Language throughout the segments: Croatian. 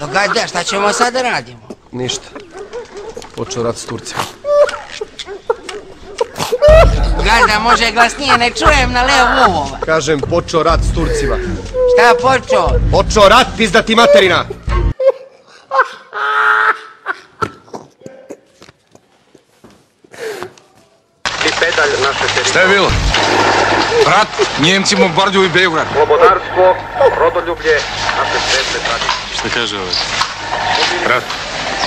Događa, šta ćemo sad da radimo? Ništa. Počeo rat s Turcima. Gazda, može glasnije, ne čujem na leo uvova. Kažem, počeo rat s Turcima. Šta počeo? Počeo rat, pizdati materina! Šta je bilo? Rat, Njemci bombarduju Beograd. Slobodarstvo, rodoljublje, naše svetle tradicije. Šta kaže ovaj? Rat.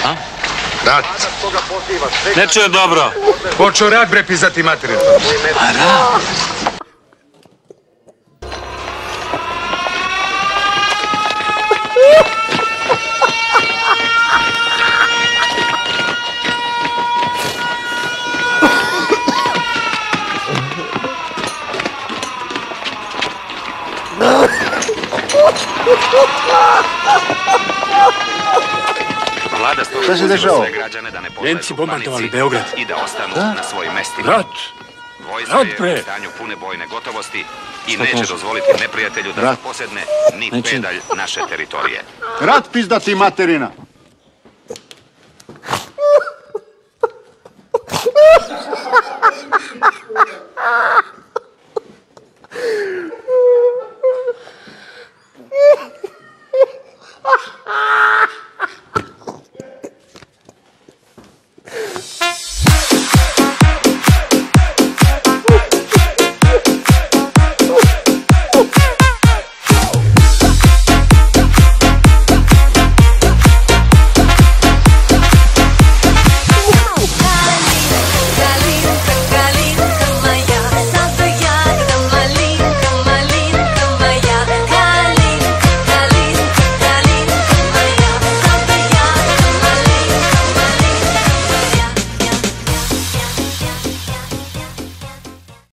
A? Rat. Ne čuje dobro. Počeo rat, bre, pizdati materina. Vlada Šta se dešava? sve građane da ne Njemci bombardovali Beograd. i da ostanu na svojim mestima. Rat. Vojska Rat, je bre. u stanju pune bojne gotovosti i Šta neće kaže? dozvoliti neprijatelju da Rat. posedne ni Neće. pedalj naše teritorije. Rat pizdati materina.